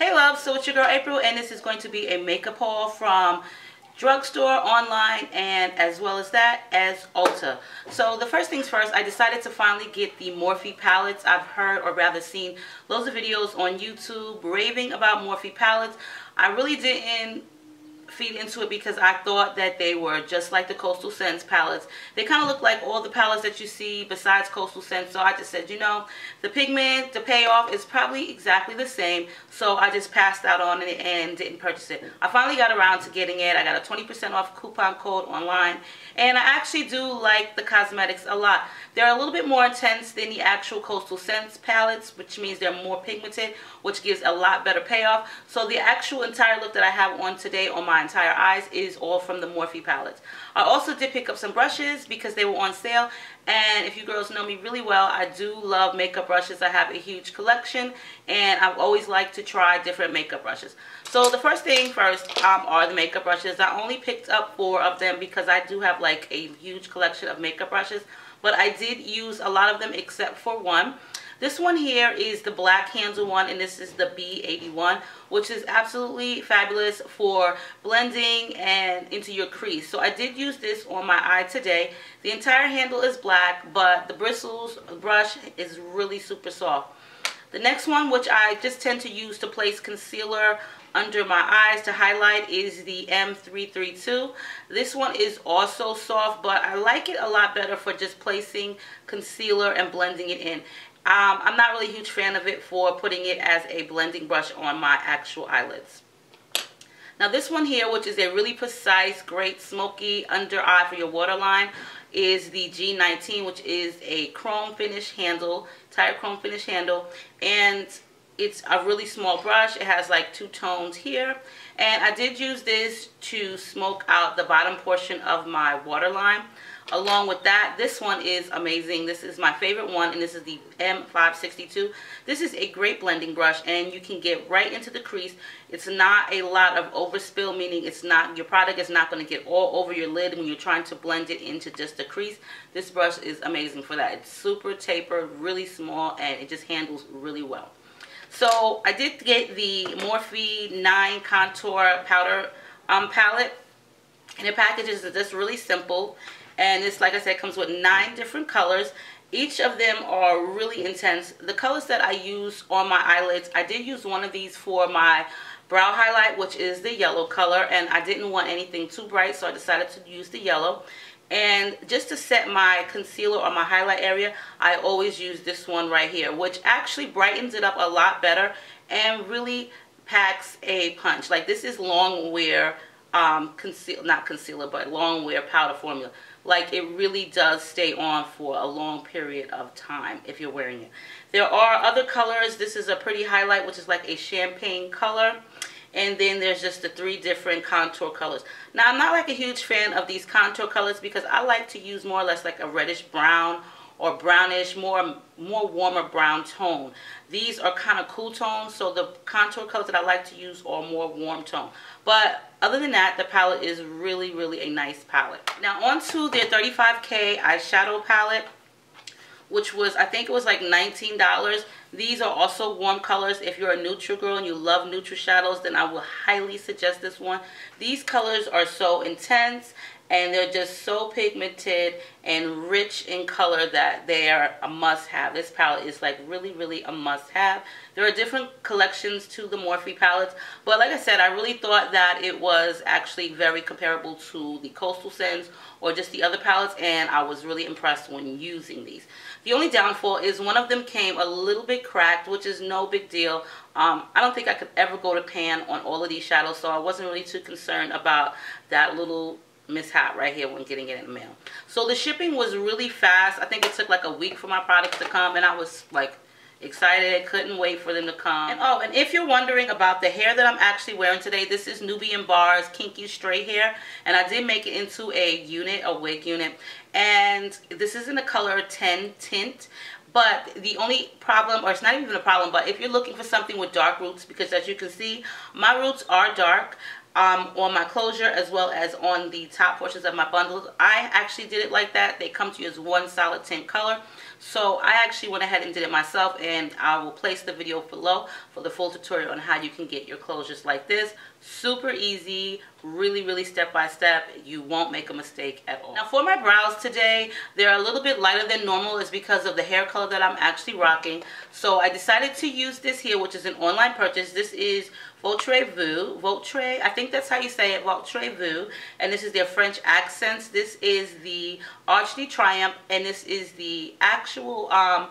Hey love, so it's your girl April and this is going to be a makeup haul from drugstore, online, and as well as that, as Ulta. So the first things first, I decided to finally get the Morphe palettes. I've heard or rather seen loads of videos on YouTube raving about Morphe palettes. I really didn't feed into it because I thought that they were just like the Coastal Scents palettes. They kind of look like all the palettes that you see besides Coastal Scents. So I just said, you know, the pigment, the payoff is probably exactly the same. So I just passed out on it and didn't purchase it. I finally got around to getting it. I got a 20% off coupon code online. And I actually do like the cosmetics a lot. They're a little bit more intense than the actual Coastal Scents palettes, which means they're more pigmented, which gives a lot better payoff. So the actual entire look that I have on today on my entire eyes is all from the Morphe palettes. I also did pick up some brushes because they were on sale. And if you girls know me really well, I do love makeup brushes. I have a huge collection and I've always liked to try different makeup brushes. So the first thing first um, are the makeup brushes. I only picked up four of them because I do have like a huge collection of makeup brushes. But I did use a lot of them except for one. This one here is the black handle one and this is the B81 which is absolutely fabulous for blending and into your crease. So I did use this on my eye today. The entire handle is black but the bristles brush is really super soft. The next one, which I just tend to use to place concealer under my eyes to highlight is the M332. This one is also soft, but I like it a lot better for just placing concealer and blending it in. Um, I'm not really a huge fan of it for putting it as a blending brush on my actual eyelids. Now this one here, which is a really precise, great smoky under eye for your waterline, is the G19, which is a chrome finish handle, tire chrome finish handle. And it's a really small brush. It has like two tones here. And I did use this to smoke out the bottom portion of my waterline. Along with that, this one is amazing. This is my favorite one, and this is the M562. This is a great blending brush, and you can get right into the crease. It's not a lot of overspill, meaning it's not your product is not going to get all over your lid when you're trying to blend it into just the crease. This brush is amazing for that. It's super tapered, really small, and it just handles really well. So I did get the Morphe 9 Contour Powder um, Palette. And the package is just really simple. And this, like I said, comes with nine different colors. Each of them are really intense. The colors that I use on my eyelids, I did use one of these for my brow highlight, which is the yellow color. And I didn't want anything too bright, so I decided to use the yellow. And just to set my concealer on my highlight area, I always use this one right here, which actually brightens it up a lot better and really packs a punch. Like this is long wear um, conceal, not concealer, but long wear powder formula. Like it really does stay on for a long period of time if you're wearing it. There are other colors. This is a pretty highlight, which is like a champagne color. And then there's just the three different contour colors. Now, I'm not like a huge fan of these contour colors because I like to use more or less like a reddish brown or brownish, more more warmer brown tone. These are kind of cool tones, so the contour colors that I like to use are more warm tone. But other than that, the palette is really, really a nice palette. Now on to their 35K eyeshadow palette, which was, I think it was like $19. These are also warm colors. If you're a neutral girl and you love neutral shadows, then I will highly suggest this one. These colors are so intense and they're just so pigmented and rich in color that they are a must-have. This palette is like really, really a must-have. There are different collections to the Morphe palettes, but like I said, I really thought that it was actually very comparable to the Coastal Scents or just the other palettes, and I was really impressed when using these. The only downfall is one of them came a little bit cracked, which is no big deal. Um, I don't think I could ever go to pan on all of these shadows, so I wasn't really too concerned about that little mishap right here when getting it in the mail. So the shipping was really fast. I think it took like a week for my products to come and I was like excited. Couldn't wait for them to come. And, oh, and if you're wondering about the hair that I'm actually wearing today, this is Nubian Bars Kinky Straight Hair. And I did make it into a unit, a wig unit. And this is in the color 10 Tint. But the only problem, or it's not even a problem, but if you're looking for something with dark roots, because as you can see, my roots are dark um, on my closure as well as on the top portions of my bundles. I actually did it like that. They come to you as one solid tint color. So I actually went ahead and did it myself and I will place the video below for the full tutorial on how you can get your just like this. Super easy, really, really step by step. You won't make a mistake at all. Now for my brows today, they're a little bit lighter than normal. It's because of the hair color that I'm actually rocking. So I decided to use this here, which is an online purchase. This is Votre Vu, Votre, I think that's how you say it, Votre Vu, and this is their French accents. This is the Arch de Triomphe, and this is the actual um,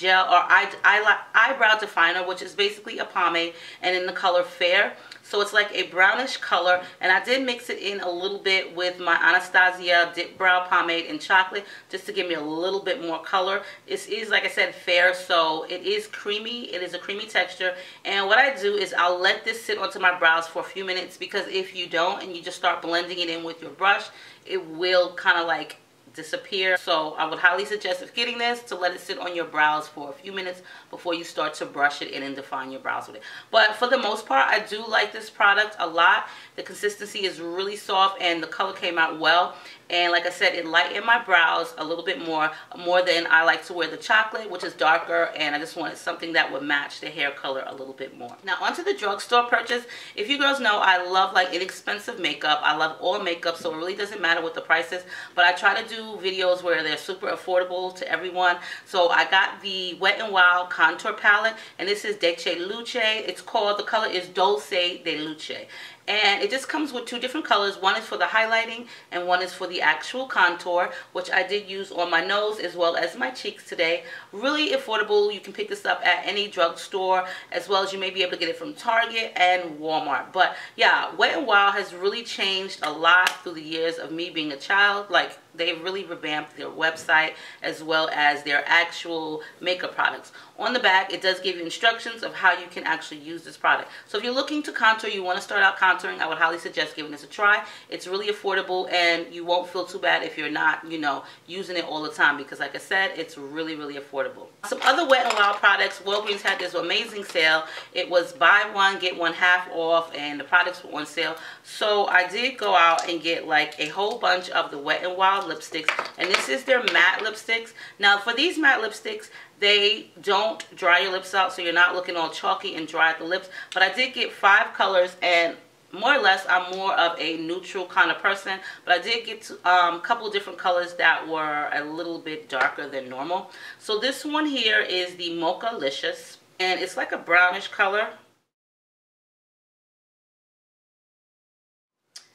gel or eye, eye, eyebrow definer, which is basically a pomade, and in the color Fair. So it's like a brownish color. And I did mix it in a little bit with my Anastasia Dip Brow Pomade in chocolate just to give me a little bit more color. It is, is like I said, fair. So it is creamy. It is a creamy texture. And what I do is I'll let this sit onto my brows for a few minutes because if you don't and you just start blending it in with your brush, it will kind of like disappear. So I would highly suggest if getting this to let it sit on your brows for a few minutes before you start to brush it in and define your brows with it. But for the most part, I do like this product a lot. The consistency is really soft and the color came out well. And like I said, it lightened my brows a little bit more, more than I like to wear the chocolate, which is darker. And I just wanted something that would match the hair color a little bit more. Now onto the drugstore purchase. If you girls know, I love like inexpensive makeup. I love all makeup, so it really doesn't matter what the price is. But I try to do videos where they're super affordable to everyone. So I got the Wet n Wild contour palette, and this is Dolce Luce. It's called, the color is Dolce de Luce and it just comes with two different colors. One is for the highlighting and one is for the actual contour which I did use on my nose as well as my cheeks today. Really affordable. You can pick this up at any drugstore as well as you may be able to get it from Target and Walmart. But yeah Wet n Wild has really changed a lot through the years of me being a child. Like they've really revamped their website as well as their actual makeup products. On the back, it does give you instructions of how you can actually use this product. So if you're looking to contour, you want to start out contouring, I would highly suggest giving this a try. It's really affordable and you won't feel too bad if you're not, you know, using it all the time because like I said, it's really, really affordable. Some other Wet n Wild products, Walgreens had this amazing sale. It was buy one, get one half off and the products were on sale. So I did go out and get like a whole bunch of the Wet n Wild lipsticks and this is their matte lipsticks. Now for these matte lipsticks they don't dry your lips out so you're not looking all chalky and dry at the lips. But I did get five colors and more or less I'm more of a neutral kind of person. But I did get a um, couple different colors that were a little bit darker than normal. So this one here is the Mocha Licious and it's like a brownish color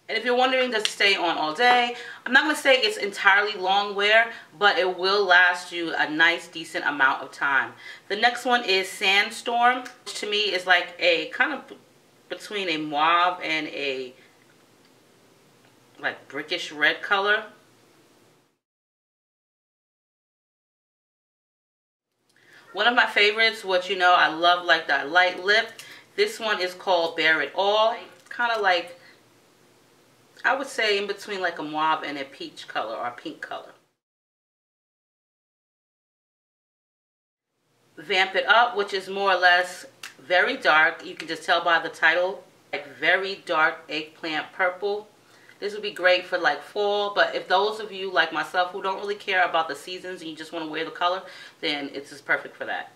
And if you're wondering, does it stay on all day? I'm not going to say it's entirely long wear, but it will last you a nice, decent amount of time. The next one is Sandstorm, which to me is like a kind of between a mauve and a like brickish red color. One of my favorites, what you know, I love like that light lip. This one is called Bare It All. Kind of like I would say in between like a mauve and a peach color or a pink color. Vamp It Up, which is more or less very dark. You can just tell by the title, like very dark eggplant purple. This would be great for like fall, but if those of you like myself who don't really care about the seasons and you just want to wear the color, then it's just perfect for that.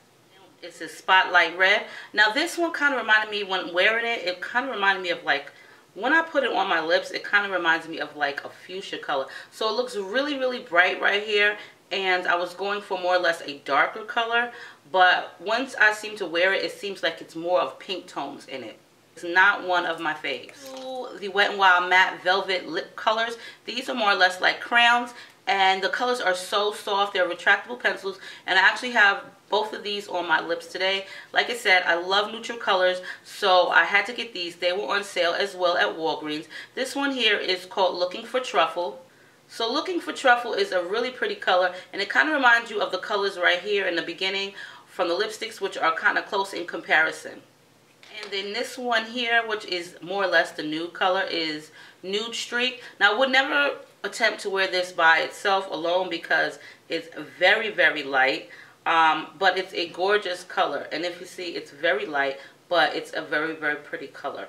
It's a Spotlight Red. Now this one kind of reminded me when wearing it, it kind of reminded me of like when I put it on my lips, it kind of reminds me of like a fuchsia color. So it looks really, really bright right here. And I was going for more or less a darker color. But once I seem to wear it, it seems like it's more of pink tones in it. It's not one of my faves. The Wet n Wild Matte Velvet Lip Colors. These are more or less like crayons. And the colors are so soft. They're retractable pencils. And I actually have both of these on my lips today. Like I said, I love neutral colors, so I had to get these. They were on sale as well at Walgreens. This one here is called Looking for Truffle. So Looking for Truffle is a really pretty color, and it kind of reminds you of the colors right here in the beginning from the lipsticks, which are kind of close in comparison. And then this one here, which is more or less the nude color, is Nude Streak. Now, I would never attempt to wear this by itself alone because it's very, very light. Um, but it's a gorgeous color. And if you see, it's very light, but it's a very, very pretty color.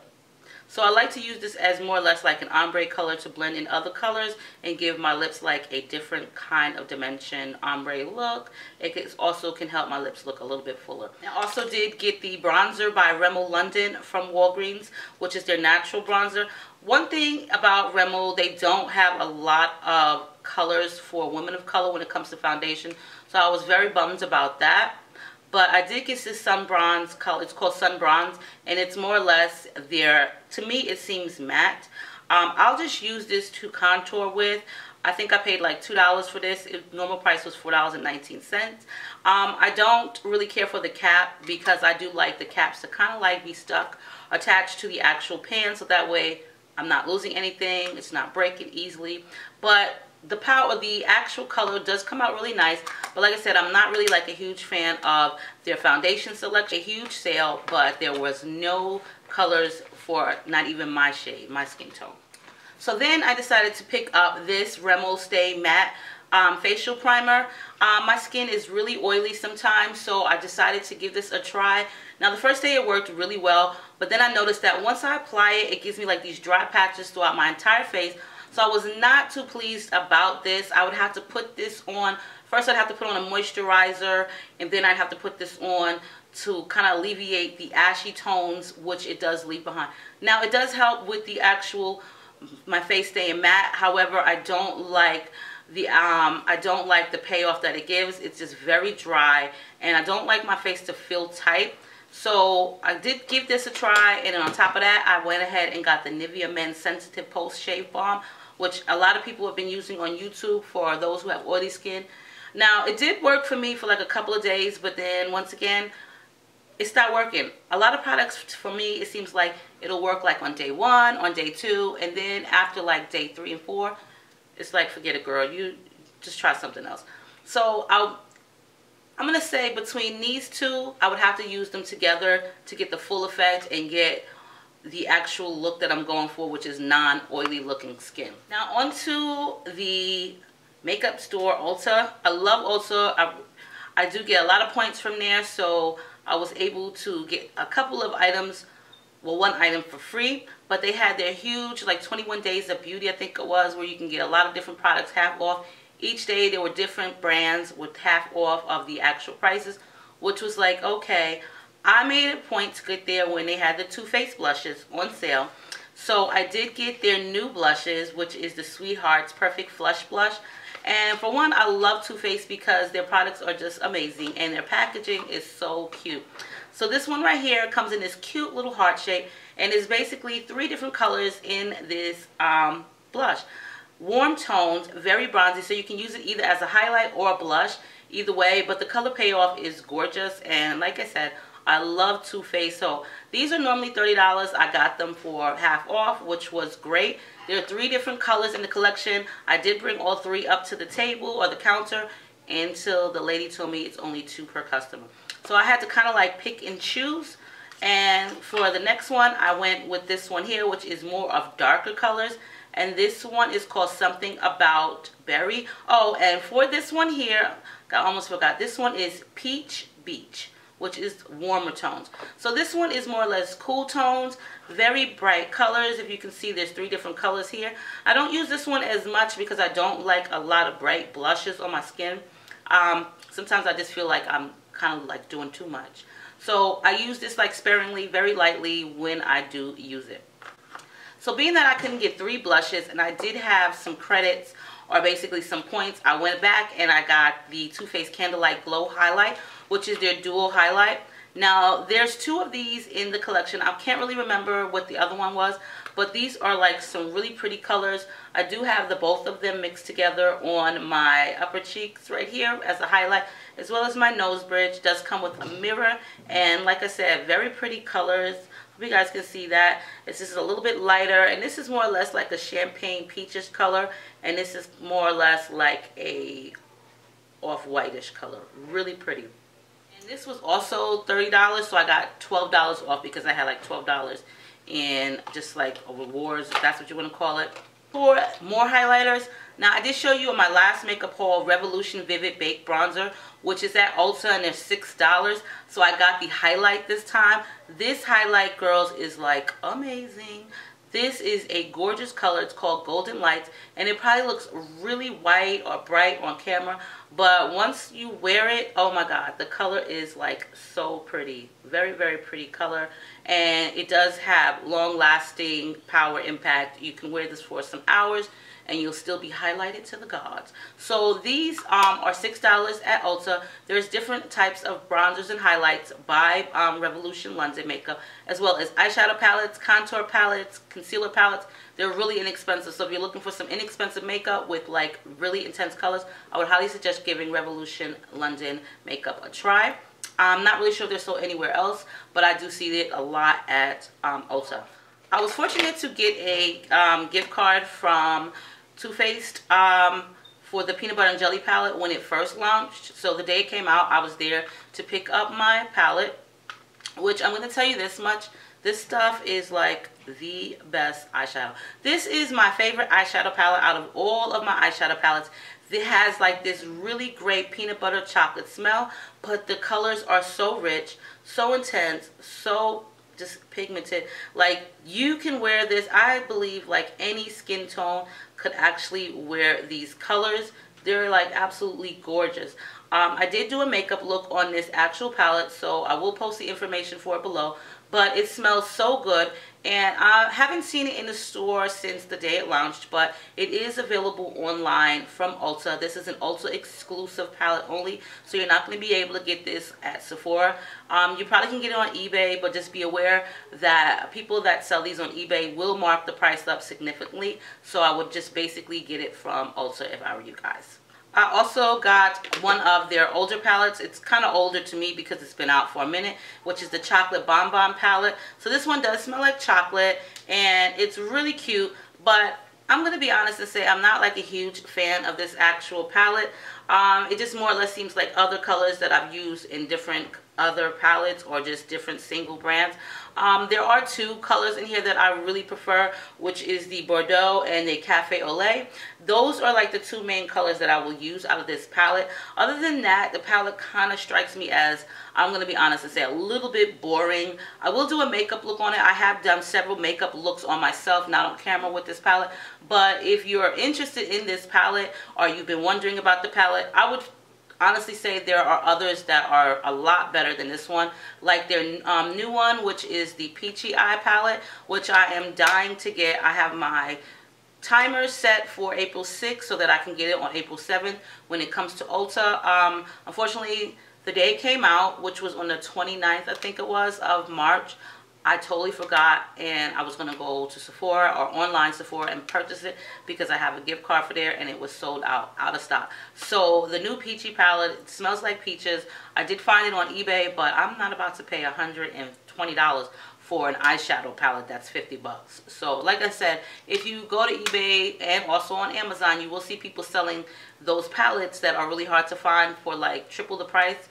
So I like to use this as more or less like an ombre color to blend in other colors and give my lips like a different kind of dimension ombre look. It also can help my lips look a little bit fuller. I also did get the bronzer by Rimmel London from Walgreens, which is their natural bronzer. One thing about Rimmel, they don't have a lot of colors for women of color when it comes to foundation. So I was very bummed about that. But I did get this sun bronze color. It's called sun bronze. And it's more or less their, to me, it seems matte. Um, I'll just use this to contour with. I think I paid like $2 for this. It, normal price was $4.19. Um, I don't really care for the cap because I do like the caps to kind of like be stuck attached to the actual pan so that way I'm not losing anything. It's not breaking easily. But the power the actual color does come out really nice but like i said i'm not really like a huge fan of their foundation selection a huge sale but there was no colors for not even my shade my skin tone so then i decided to pick up this Rimmel stay matte um, facial primer um, my skin is really oily sometimes so i decided to give this a try now the first day it worked really well but then i noticed that once i apply it it gives me like these dry patches throughout my entire face so I was not too pleased about this. I would have to put this on. First I'd have to put on a moisturizer and then I'd have to put this on to kind of alleviate the ashy tones which it does leave behind. Now it does help with the actual my face staying matte. However, I don't like the um I don't like the payoff that it gives. It's just very dry and I don't like my face to feel tight. So I did give this a try and on top of that I went ahead and got the Nivea Men Sensitive Post Shave Balm which a lot of people have been using on YouTube for those who have oily skin. Now, it did work for me for like a couple of days, but then once again, it stopped working. A lot of products for me, it seems like it'll work like on day one, on day two, and then after like day three and four, it's like, forget it, girl. You just try something else. So I'll, I'm going to say between these two, I would have to use them together to get the full effect and get the actual look that I'm going for, which is non-oily looking skin. Now onto the makeup store Ulta. I love Ulta. I, I do get a lot of points from there, so I was able to get a couple of items, well one item for free, but they had their huge like 21 days of beauty I think it was, where you can get a lot of different products half off. Each day there were different brands with half off of the actual prices, which was like, okay, I made a point to get there when they had the Too Faced blushes on sale. So I did get their new blushes, which is the Sweethearts Perfect Flush Blush. And for one, I love Too Faced because their products are just amazing and their packaging is so cute. So this one right here comes in this cute little heart shape and is basically three different colors in this um, blush. Warm tones, very bronzy, so you can use it either as a highlight or a blush, either way, but the color payoff is gorgeous and like I said, I love Too Faced. So these are normally $30. I got them for half off, which was great. There are three different colors in the collection. I did bring all three up to the table or the counter until the lady told me it's only two per customer. So I had to kind of like pick and choose. And for the next one, I went with this one here, which is more of darker colors. And this one is called Something About Berry. Oh, and for this one here, I almost forgot. This one is Peach Beach which is warmer tones. So this one is more or less cool tones, very bright colors. If you can see, there's three different colors here. I don't use this one as much because I don't like a lot of bright blushes on my skin. Um, sometimes I just feel like I'm kind of like doing too much. So I use this like sparingly, very lightly when I do use it. So being that I couldn't get three blushes and I did have some credits or basically some points, I went back and I got the Too Faced Candlelight Glow Highlight, which is their dual highlight. Now, there's two of these in the collection. I can't really remember what the other one was, but these are like some really pretty colors. I do have the both of them mixed together on my upper cheeks right here as a highlight, as well as my nose bridge. Does come with a mirror, and like I said, very pretty colors. You guys can see that. This is a little bit lighter, and this is more or less like a champagne peaches color, and this is more or less like a off-whitish color. Really pretty. And this was also $30, so I got $12 off because I had like $12 in just like rewards, if that's what you want to call it. For more highlighters, Now, I did show you in my last makeup haul Revolution Vivid Bake Bronzer, which is at Ulta and they're $6. So I got the highlight this time. This highlight, girls, is like amazing. This is a gorgeous color. It's called Golden Lights. And it probably looks really white or bright on camera. But once you wear it, oh my god, the color is like so pretty. Very, very pretty color. And it does have long-lasting power impact. You can wear this for some hours and you'll still be highlighted to the gods. So these um, are $6 at Ulta. There's different types of bronzers and highlights by um, Revolution London Makeup, as well as eyeshadow palettes, contour palettes, concealer palettes. They're really inexpensive. So if you're looking for some inexpensive makeup with like really intense colors, I would highly suggest giving Revolution London Makeup a try. I'm not really sure if they're sold anywhere else, but I do see it a lot at um, Ulta. I was fortunate to get a um, gift card from too Faced um, for the peanut butter and jelly palette when it first launched. So the day it came out, I was there to pick up my palette, which I'm going to tell you this much. This stuff is like the best eyeshadow. This is my favorite eyeshadow palette out of all of my eyeshadow palettes. It has like this really great peanut butter chocolate smell, but the colors are so rich, so intense, so just pigmented. Like you can wear this, I believe like any skin tone could actually wear these colors. They're like absolutely gorgeous. Um, I did do a makeup look on this actual palette, so I will post the information for it below. But it smells so good and I haven't seen it in the store since the day it launched, but it is available online from Ulta. This is an Ulta exclusive palette only, so you're not going to be able to get this at Sephora. Um, you probably can get it on eBay, but just be aware that people that sell these on eBay will mark the price up significantly. So I would just basically get it from Ulta if I were you guys. I also got one of their older palettes. It's kind of older to me because it's been out for a minute, which is the Chocolate Bon Bon palette. So this one does smell like chocolate, and it's really cute, but I'm going to be honest and say I'm not like a huge fan of this actual palette. Um, it just more or less seems like other colors that I've used in different other palettes or just different single brands. Um, there are two colors in here that I really prefer, which is the Bordeaux and the Cafe au Lait. Those are like the two main colors that I will use out of this palette. Other than that, the palette kind of strikes me as, I'm going to be honest and say, a little bit boring. I will do a makeup look on it. I have done several makeup looks on myself, not on camera with this palette. But if you're interested in this palette or you've been wondering about the palette, I would honestly say there are others that are a lot better than this one. Like their um, new one which is the peachy eye palette which I am dying to get. I have my timer set for April 6th so that I can get it on April 7th when it comes to Ulta. Um, unfortunately the day came out which was on the 29th I think it was of March I totally forgot and I was going to go to Sephora or online Sephora and purchase it because I have a gift card for there and it was sold out, out of stock. So the new Peachy palette, smells like peaches. I did find it on eBay, but I'm not about to pay $120 for an eyeshadow palette that's 50 bucks. So like I said, if you go to eBay and also on Amazon, you will see people selling those palettes that are really hard to find for like triple the price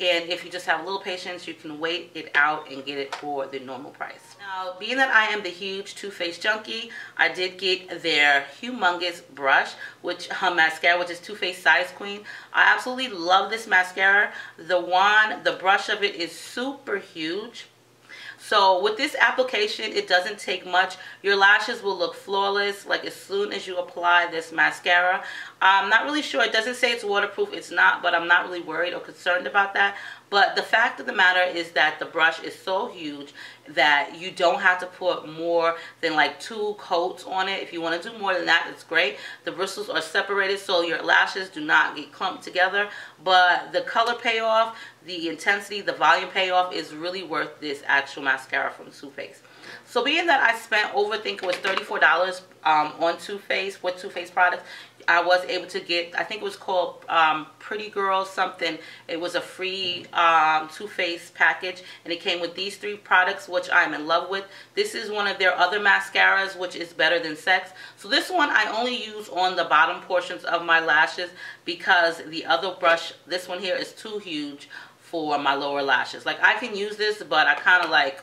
and if you just have a little patience you can wait it out and get it for the normal price now being that I am the huge Too Faced junkie I did get their humongous brush which uh, mascara which is Too Faced size queen I absolutely love this mascara the wand the brush of it is super huge so with this application, it doesn't take much. Your lashes will look flawless like as soon as you apply this mascara. I'm not really sure. It doesn't say it's waterproof. It's not, but I'm not really worried or concerned about that. But the fact of the matter is that the brush is so huge that you don't have to put more than like two coats on it. If you want to do more than that, it's great. The bristles are separated so your lashes do not get clumped together. But the color payoff, the intensity, the volume payoff is really worth this actual mascara from Too Faced. So being that I spent over, think it was $34 um, on Too Faced, with Too Faced products, I was able to get, I think it was called um, Pretty Girl something. It was a free um, Too Faced package and it came with these three products which I'm in love with. This is one of their other mascaras which is better than sex. So this one I only use on the bottom portions of my lashes because the other brush, this one here is too huge for my lower lashes. Like I can use this but I kind of like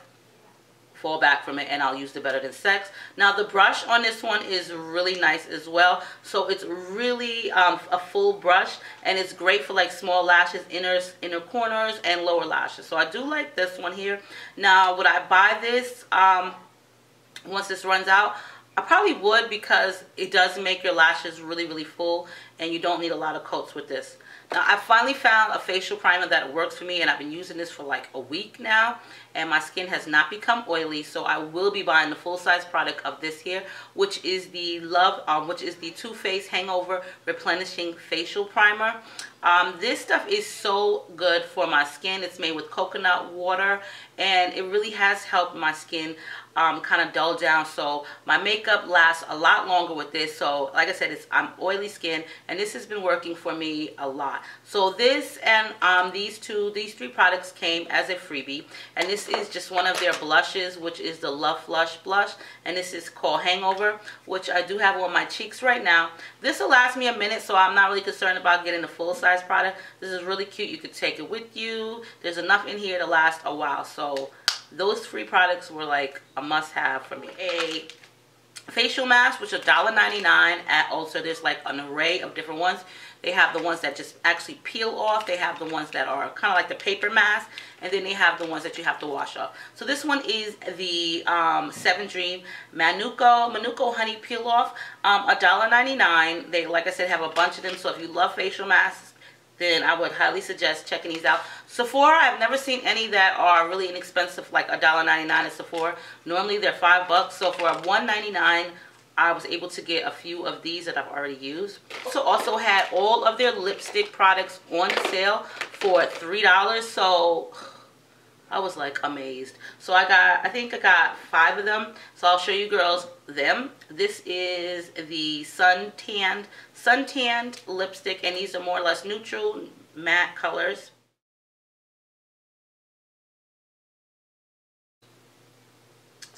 fall back from it and I'll use the Better Than Sex. Now the brush on this one is really nice as well. So it's really um, a full brush and it's great for like small lashes, inner, inner corners and lower lashes. So I do like this one here. Now would I buy this um, once this runs out? I probably would because it does make your lashes really, really full and you don't need a lot of coats with this. I finally found a facial primer that works for me and I've been using this for like a week now and my skin has not become oily so I will be buying the full-size product of this here which is the Love, um, which is the Too Faced Hangover Replenishing Facial Primer. Um, this stuff is so good for my skin. It's made with coconut water and it really has helped my skin um, kind of dull down. So my makeup lasts a lot longer with this. So like I said it's I'm oily skin and this has been working for me a lot. So this and um, these two these three products came as a freebie. And this is just one of their blushes which is the Love Flush blush. And this is called Hangover which I do have on my cheeks right now. This will last me a minute so I'm not really concerned about getting the full size product. This is really cute. You could take it with you. There's enough in here to last a while. So those three products were like a must-have for me. A facial mask, which is $1.99 at Ulta. There's like an array of different ones. They have the ones that just actually peel off. They have the ones that are kind of like the paper mask. And then they have the ones that you have to wash off. So this one is the um, Seven Dream Manuka, Manuka Honey Peel Off. Um, $1.99. They, like I said, have a bunch of them. So if you love facial masks, then I would highly suggest checking these out. Sephora, I've never seen any that are really inexpensive, like $1.99 at Sephora. Normally they're 5 bucks. So for $1.99, I was able to get a few of these that I've already used. Also, also had all of their lipstick products on sale for $3. So I was like amazed. So I got, I think I got five of them. So I'll show you girls them. This is the sun tanned, sun tanned lipstick and these are more or less neutral matte colors.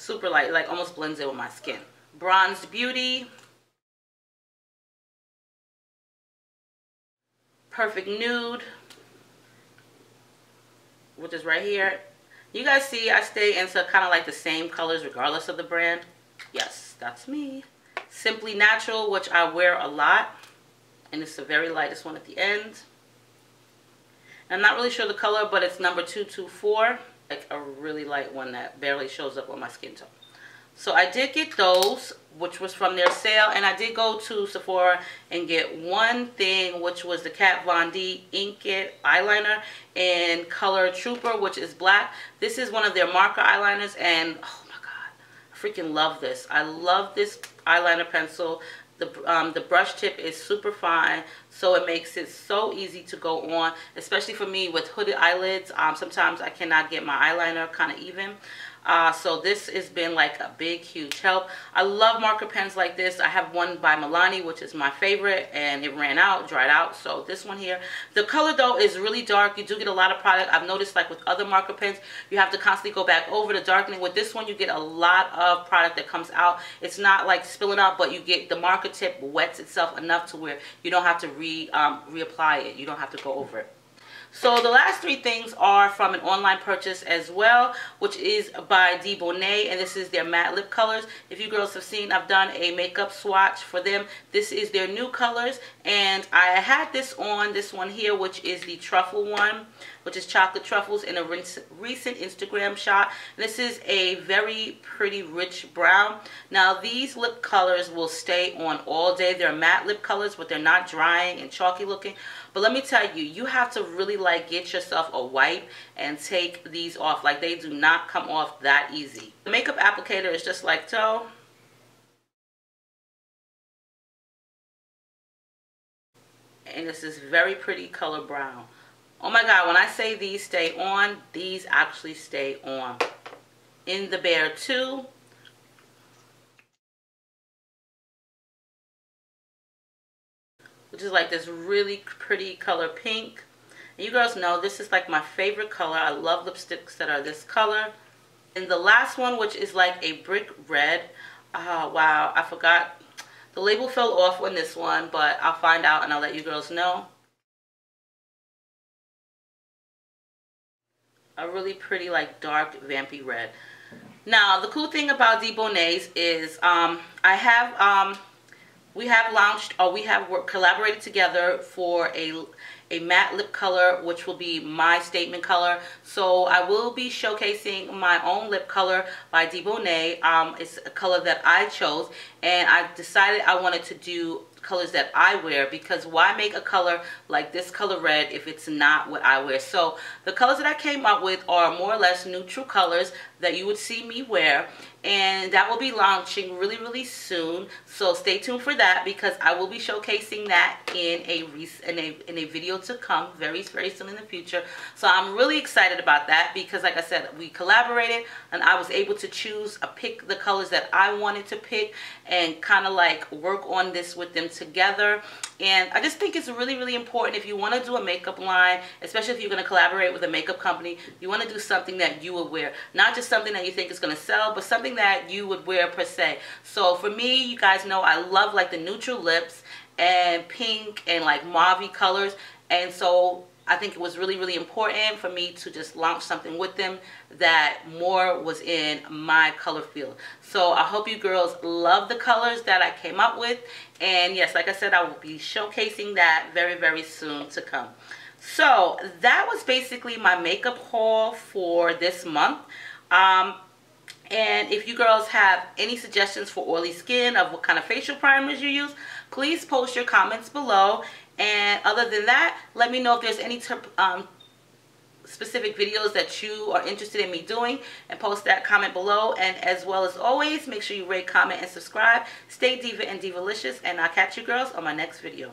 Super light, like almost blends in with my skin. Bronzed Beauty. Perfect Nude which is right here. You guys see I stay into kind of like the same colors regardless of the brand. Yes, that's me. Simply Natural, which I wear a lot. And it's the very lightest one at the end. I'm not really sure the color, but it's number 224. Like a really light one that barely shows up on my skin tone. So I did get those, which was from their sale. And I did go to Sephora and get one thing, which was the Kat Von D Ink It eyeliner in color Trooper, which is black. This is one of their marker eyeliners. And oh my God, I freaking love this. I love this eyeliner pencil. The, um, the brush tip is super fine, so it makes it so easy to go on, especially for me with hooded eyelids. Um, sometimes I cannot get my eyeliner kind of even. Uh, so this has been like a big, huge help. I love marker pens like this. I have one by Milani, which is my favorite, and it ran out, dried out. So this one here. The color, though, is really dark. You do get a lot of product. I've noticed, like with other marker pens, you have to constantly go back over the darkening. With this one, you get a lot of product that comes out. It's not like spilling out, but you get the marker tip wets itself enough to where you don't have to re um, reapply it. You don't have to go over it. So the last three things are from an online purchase as well, which is by D. Benoit, and this is their matte lip colors. If you girls have seen, I've done a makeup swatch for them. This is their new colors, and I had this on, this one here, which is the truffle one, which is chocolate truffles in a recent Instagram shot. This is a very pretty rich brown. Now these lip colors will stay on all day. They're matte lip colors, but they're not drying and chalky looking. But let me tell you, you have to really like get yourself a wipe and take these off. Like they do not come off that easy. The makeup applicator is just like so. And this is very pretty color brown. Oh my God, when I say these stay on, these actually stay on. In the Bear 2, which is like this really pretty color pink. And you girls know this is like my favorite color. I love lipsticks that are this color. And the last one, which is like a brick red. Oh, wow, I forgot. The label fell off on this one, but I'll find out and I'll let you girls know. A really pretty like dark vampy red. Now, the cool thing about D. Benoit is um, I have, um, we have launched, or we have worked, collaborated together for a a matte lip color which will be my statement color. So I will be showcasing my own lip color by D. Benoit um, it's a color that I chose and I decided I wanted to do colors that I wear because why make a color like this color red if it's not what I wear. So the colors that I came up with are more or less neutral colors that you would see me wear and that will be launching really really soon so stay tuned for that because I will be showcasing that in a in a in a video to come very very soon in the future so I'm really excited about that because like I said we collaborated and I was able to choose a pick the colors that I wanted to pick and kind of like work on this with them together and I just think it's really really important if you want to do a makeup line especially if you're going to collaborate with a makeup company you want to do something that you will wear not just something that you think is going to sell, but something that you would wear per se. So for me, you guys know I love like the neutral lips and pink and like mauve colors. And so I think it was really, really important for me to just launch something with them that more was in my color field. So I hope you girls love the colors that I came up with. And yes, like I said, I will be showcasing that very, very soon to come. So that was basically my makeup haul for this month. Um, and if you girls have any suggestions for oily skin of what kind of facial primers you use, please post your comments below. And other than that, let me know if there's any um, specific videos that you are interested in me doing and post that comment below. And as well as always, make sure you rate, comment, and subscribe. Stay diva and divalicious, and I'll catch you girls on my next video.